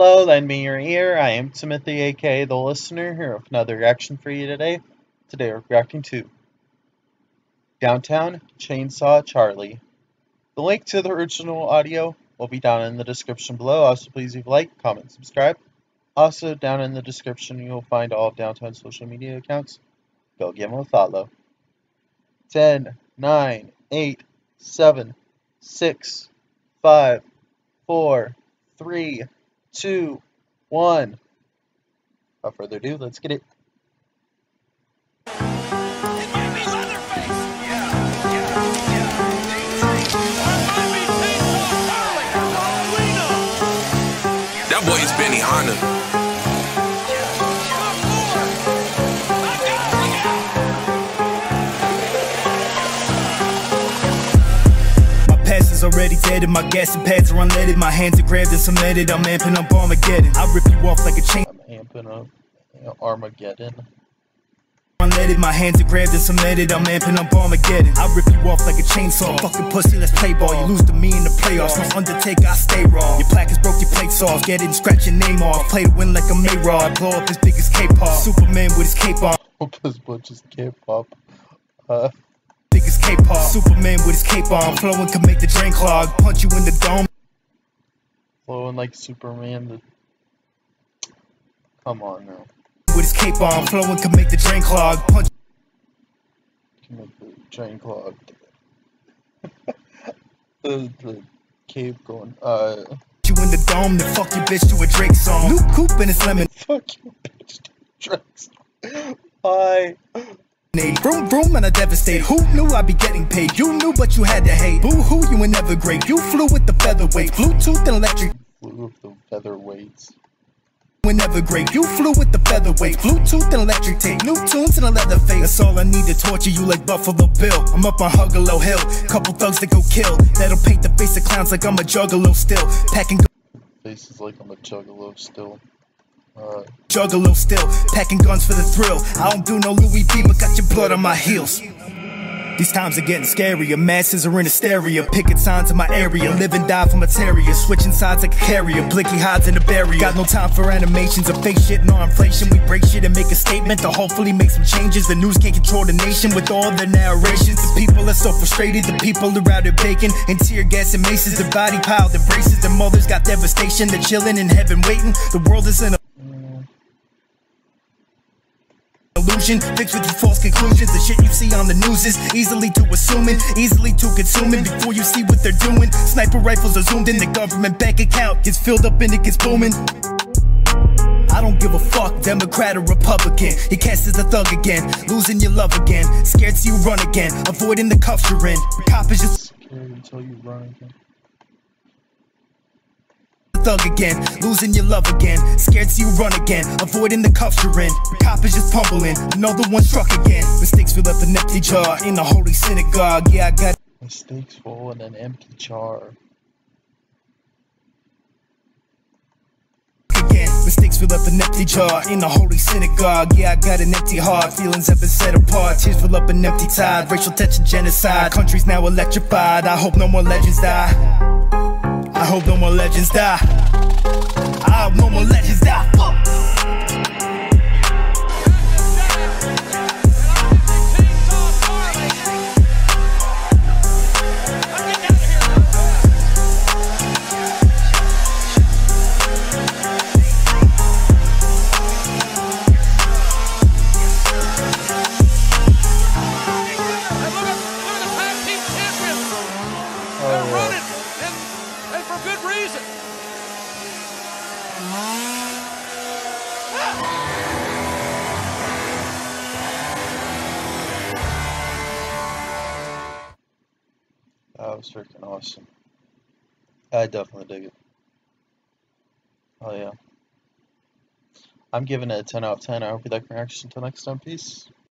Hello, lend me your ear. I am Timothy, aka the listener, here with another reaction for you today. Today we're reacting to Downtown Chainsaw Charlie. The link to the original audio will be down in the description below. Also, please leave a like, comment, subscribe. Also, down in the description, you'll find all of Downtown social media accounts. Go give them a follow. 10, 9, 8, 7, 6, 5, 4, 3, two, one. Without further ado, let's get it. That boy is Benihana. Is already dead and my gas and pads are unleaded. My hands are grabbed and cemented. I'm amping up Armageddon. I rip you off like a chain. I'm amping up Armageddon. Unleaded, my hands are grabbed and cemented. I'm amping up Armageddon. I rip you off like a chainsaw. Fucking pussy, let's play ball. You lose to me in the playoffs. No Undertaker, I stay raw. Your plaque is broke, your plates off. Get it and scratch your name off. Play to win like a Mayrod. Blow up as big as K-pop. Superman with his cape on. Hope his butch is K-pop. Uh K-pop. Superman with his cape on, flowing can make the drain clog. Punch you in the dome. Flowing like Superman. The... Come on now. With his cape on, flowing can make the drain clog. Punch. Can make the drain clog. the, the cape going. Uh. You in the dome, then fuck your bitch to a Drake song. New coupe and it's lemon. Fuck your bitch to a Drake song. Bye. Vroom vroom and I devastate. Who knew I'd be getting paid? You knew, but you had to hate. Boo hoo, you were never great. You flew with the featherweight, Bluetooth and electric. Flew with the featherweights. We're never great. You flew with the featherweight, Bluetooth and electric tape, new tunes and a leather face. That's all I need to torture you like Buffalo Bill. I'm up on Huggalo Hill, couple thugs that go kill. That'll paint the face of clowns like I'm a juggalo still. Packing. Faces like I'm a juggalo still. Uh, Juggalo still, packing guns for the thrill. I don't do no Louis V, but got your blood on my heels. These times are getting scarier, masses are in hysteria. Picking signs in my area, live and die from a terrier. Switching sides like a carrier, blicky hides in a barrier. Got no time for animations. Or fake shit, no inflation. We break shit and make a statement to hopefully make some changes. The news can't control the nation with all their narrations. The people are so frustrated, the people are out there And tear gas and maces, their body piled in braces. Their mothers got devastation, they're chilling in heaven waiting. The world is in a illusion Fixed with these false conclusions The shit you see on the news is easily to assuming Easily to consuming before you see what they're doing Sniper rifles are zoomed in The government bank account gets filled up and it gets booming I don't give a fuck, Democrat or Republican. Your cast is a thug again, losing your love again. Scared to you run again, avoiding the cuffs you're in. Cop is just scared until you run again thug again, losing your love again, scared to you run again, avoiding the cuffs you're in. Cop is just pumbling, another one struck again. Mistakes fill up an empty jar in the holy synagogue. Yeah, I got mistakes fall in an empty jar. Mistakes fill up an empty jar in the holy synagogue. Yeah, I got an empty heart. Feelings have been set apart. Tears fill up an empty tide. Racial tension, genocide. Country's now electrified. I hope no more legends die. Hope no more legends die. I hope no more legends die. Fuck. Was freaking awesome. I definitely dig it. Oh yeah. I'm giving it a 10 out of 10. I hope you like my reaction. Until next time, peace.